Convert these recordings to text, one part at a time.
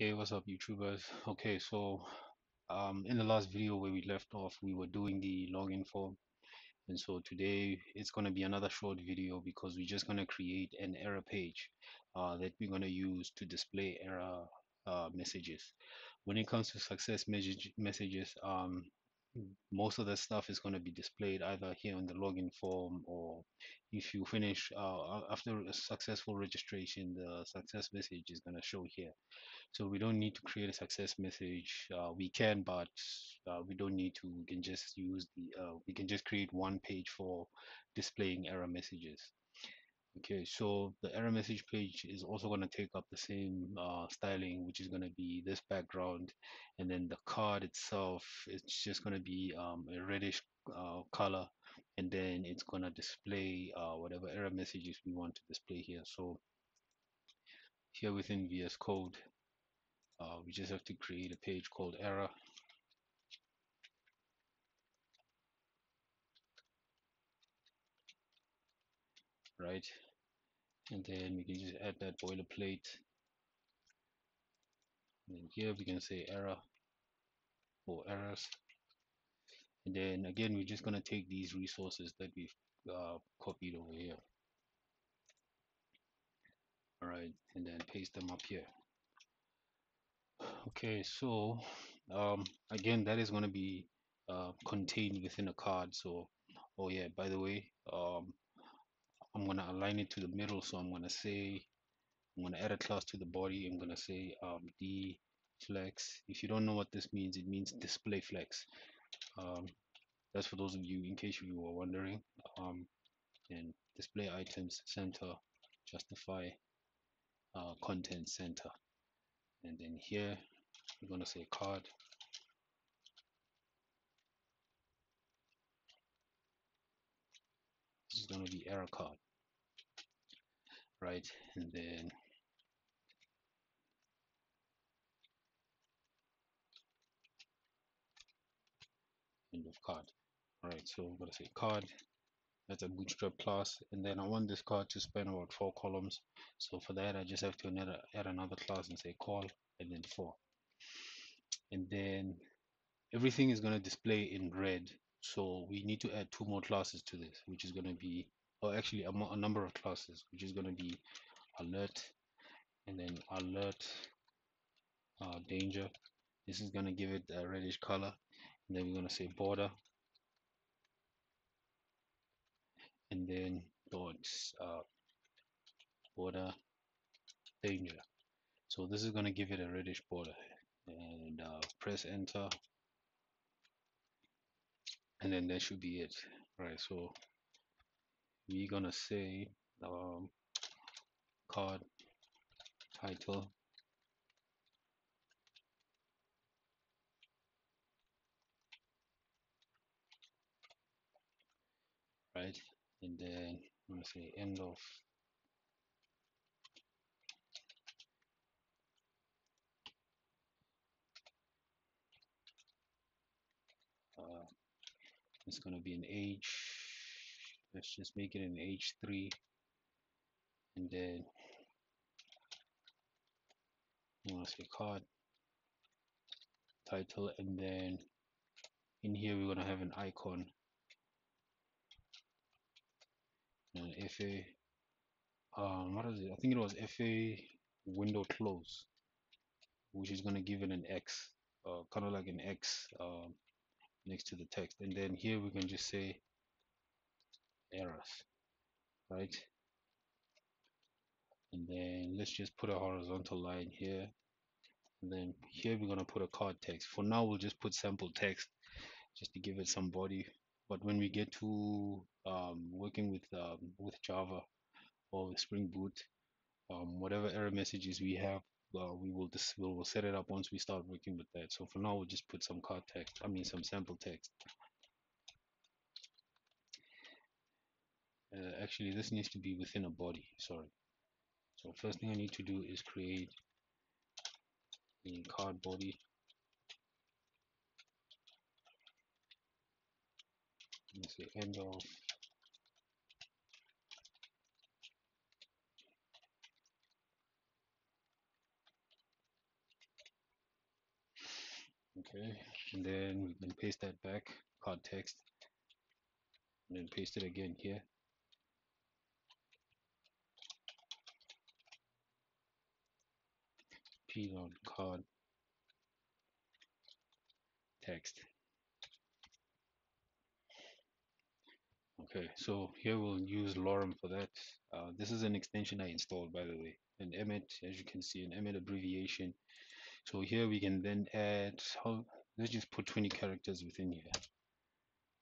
Hey, what's up, YouTubers? Okay, so um, in the last video where we left off, we were doing the login form, and so today it's going to be another short video because we're just going to create an error page uh, that we're going to use to display error uh, messages. When it comes to success message messages, um, most of the stuff is going to be displayed either here in the login form or if you finish uh, after a successful registration, the success message is going to show here so we don't need to create a success message. Uh, we can, but uh, we don't need to. We can just use the. Uh, we can just create one page for displaying error messages. Okay, so the error message page is also going to take up the same uh, styling, which is going to be this background, and then the card itself. It's just going to be um, a reddish uh, color, and then it's going to display uh, whatever error messages we want to display here. So here within VS Code, uh, we just have to create a page called error right? And then we can just add that boilerplate. And then here we can say error or errors. And then again we're just going to take these resources that we've uh, copied over here. All right and then paste them up here. Okay so um, again that is going to be uh, contained within a card so oh yeah by the way um, I'm going to align it to the middle so I'm going to say I'm going to add a class to the body. I'm going to say um, d flex. If you don't know what this means it means display flex. Um, that's for those of you in case you were wondering. Um, and display items center justify uh, content center. And then here we're going to say card. This is going to be error card right? And then end of card. All right so i'm to say card. That's a bootstrap class. And then i want this card to span about four columns. So for that i just have to add, add another class and say col and then four. And then everything is going to display in red. So we need to add two more classes to this which is going to be or actually a, a number of classes which is going to be alert and then alert uh, danger. This is going to give it a reddish color and then we're going to say border. And then dots uh, border danger. So this is going to give it a reddish border. And uh, press enter. And then that should be it. Right so we're gonna say um, card title? Right and then I'm gonna say end of. Uh, it's gonna be an age let's just make it an h3 and then I'm gonna card title and then in here we're gonna have an icon. And FA um what is it? I think it was FA window close which is gonna give it an X uh, kind of like an X um, next to the text. And then here we can just say errors right? And then let's just put a horizontal line here. And then here we're going to put a card text. For now we'll just put sample text just to give it some body. But when we get to um, working with um, with Java or Spring Boot um, whatever error messages we have uh, we will just we'll set it up once we start working with that. So for now we'll just put some card text I mean some sample text uh, actually this needs to be within a body sorry. So first thing I need to do is create the card body. Let's say end of. Okay and then we can paste that back card text and then paste it again here on card text. Okay so here we'll use lorem for that. Uh, this is an extension I installed by the way an emmet as you can see an emmet abbreviation. So here we can then add how let's just put 20 characters within here.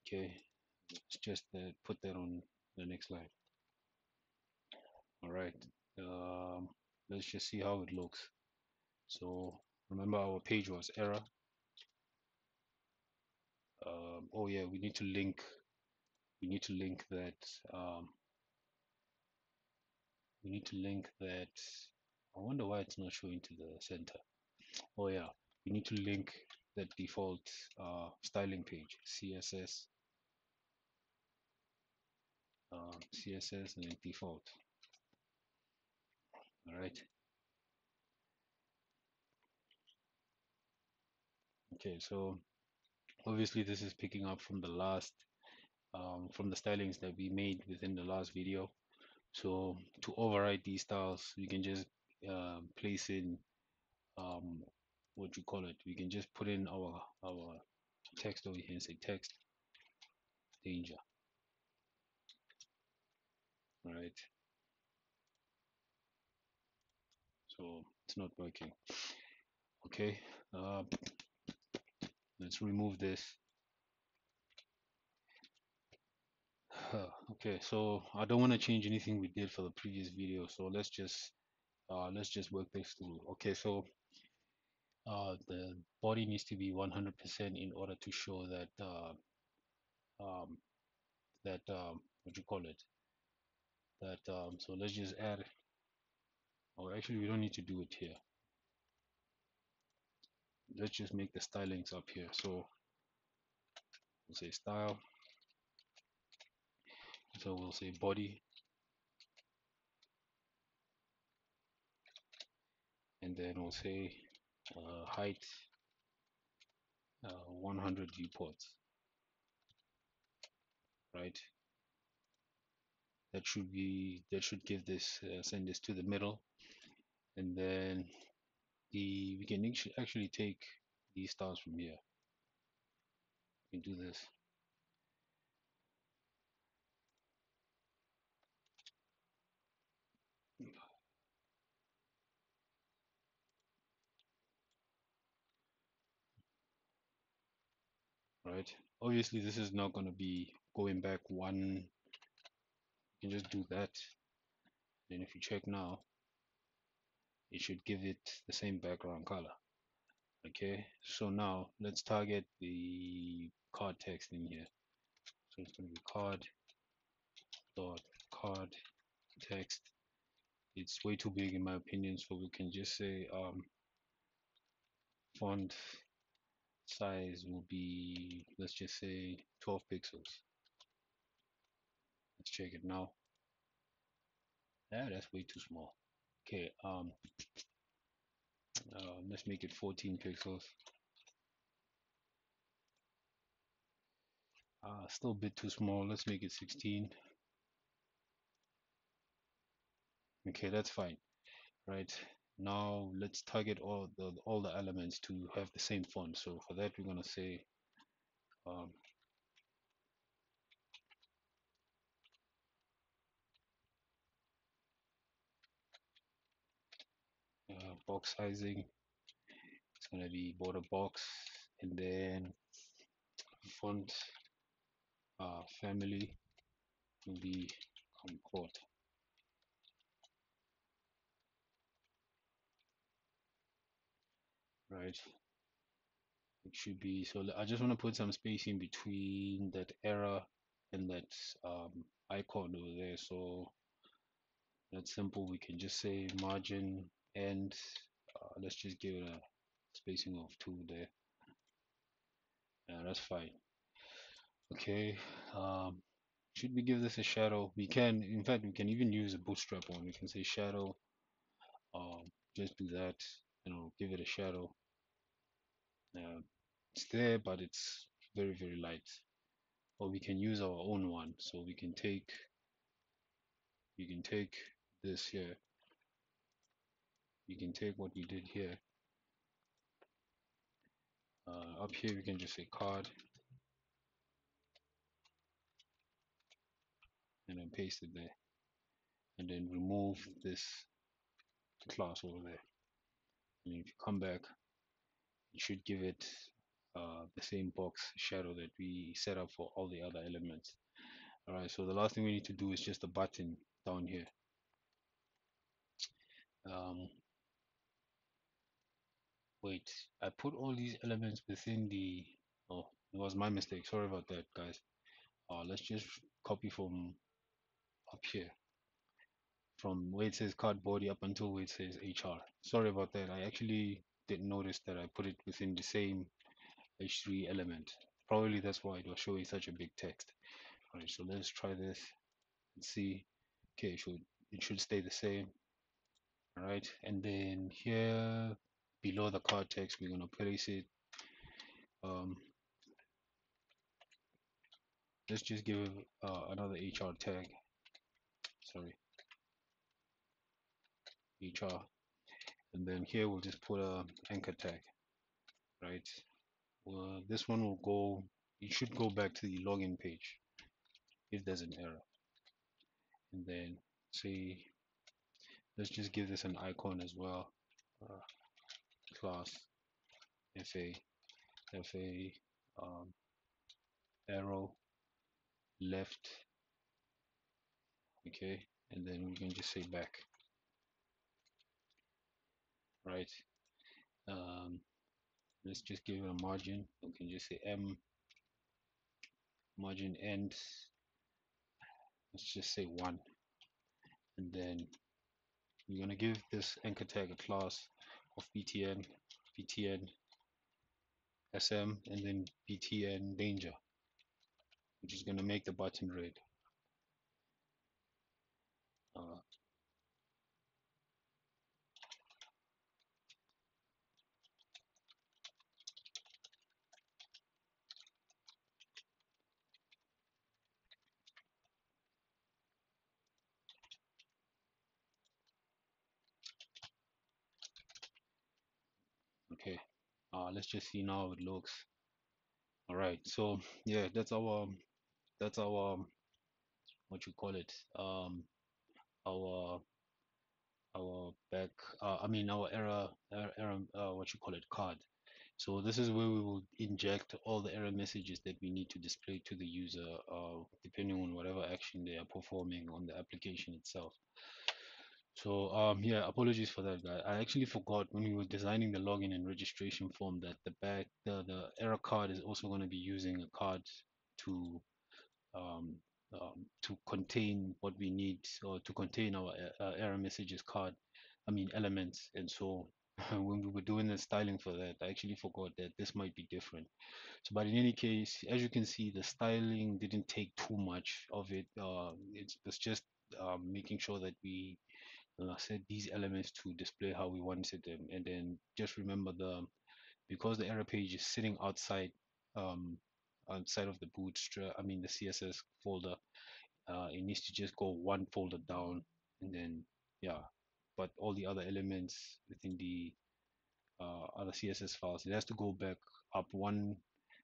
Okay let's just uh, put that on the next slide. All right um, let's just see how it looks so remember our page was error? Um, oh yeah we need to link we need to link that um, we need to link that I wonder why it's not showing to the center. Oh yeah we need to link that default uh, styling page CSS uh, CSS and default. All right okay so obviously this is picking up from the last um, from the stylings that we made within the last video. So to override these styles we can just uh, place in um, what you call it? We can just put in our our text over here and say text danger. All right? So it's not working. Okay uh, let's remove this. Okay so I don't want to change anything we did for the previous video so let's just uh, let's just work this through. Okay so uh, the body needs to be 100% in order to show that uh, um, that um, what you call it that um, so let's just add or actually we don't need to do it here let's just make the stylings up here. So we'll say style. So we'll say body. And then we'll say uh, height uh, 100 viewports. Right? That should be that should give this uh, send this to the middle the we can actually take these stars from here. We can do this. Right? Obviously this is not going to be going back one you can just do that. Then if you check now it should give it the same background color. Okay so now let's target the card text in here. So it's going to be card dot card text. It's way too big in my opinion so we can just say um, font size will be let's just say 12 pixels. Let's check it now. Yeah that's way too small okay um uh, let's make it 14 pixels. Uh, still a bit too small. Let's make it 16 okay that's fine right? Now let's target all the all the elements to have the same font. So for that we're going to say um, uh, box sizing. It's going to be border box and then font uh, family will be Concord right. It should be so I just want to put some spacing between that error and that um, icon over there. So that's simple we can just say margin and uh, let's just give it a spacing of 2 there. Yeah that's fine. Okay um, should we give this a shadow? We can in fact we can even use a bootstrap one. We can say shadow um, just do that and I'll give it a shadow. Uh, it's there but it's very very light. Or we can use our own one. So we can take you can take this here you can take what we did here. Uh, up here we can just say card and then paste it there. And then remove this class over there. And if you come back you should give it uh, the same box shadow that we set up for all the other elements. Alright so the last thing we need to do is just a button down here. Um, wait I put all these elements within the oh it was my mistake. Sorry about that guys. Uh, let's just copy from up here. From where it says card body up until where it says HR sorry about that. I actually didn't notice that I put it within the same h3 element. Probably that's why it was showing such a big text. All right so let's try this and see. Okay it should it should stay the same. All right and then here below the card text we're going to place it. Um, let's just give uh, another HR tag. Sorry. HR and then here we'll just put a anchor tag right? Well, this one will go it should go back to the login page if there's an error. And then say let's just give this an icon as well. Uh, class fa fa um, arrow left okay and then we can just say back. Right um, let's just give it a margin. We can just say m margin end. Let's just say one. And then we're going to give this anchor tag a class of btn btn sm and then btn danger which is going to make the button red. Uh, okay uh, let's just see now how it looks. All right so yeah that's our that's our what you call it um our our back uh, i mean our error error, error uh, what you call it card. So this is where we will inject all the error messages that we need to display to the user uh, depending on whatever action they are performing on the application itself so um, yeah, apologies for that, guy. I actually forgot when we were designing the login and registration form that the back the, the error card is also going to be using a card to um, um, to contain what we need or to contain our uh, error messages card. I mean elements, and so when we were doing the styling for that, I actually forgot that this might be different. So, but in any case, as you can see, the styling didn't take too much of it. Uh, it's, it's just um, making sure that we uh, set these elements to display how we wanted them. And then just remember the because the error page is sitting outside um, outside of the bootstrap I mean the CSS folder uh, it needs to just go one folder down and then yeah. But all the other elements within the uh, other CSS files it has to go back up one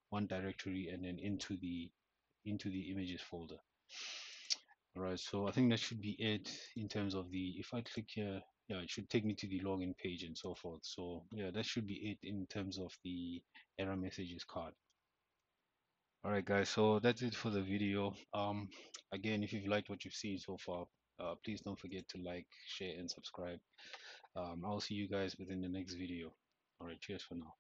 one directory and then into the into the images folder all right so i think that should be it in terms of the if i click here yeah it should take me to the login page and so forth. So yeah that should be it in terms of the error messages card. All right guys so that's it for the video. Um again if you've liked what you've seen so far uh, please don't forget to like share and subscribe. Um, i'll see you guys within the next video. All right cheers for now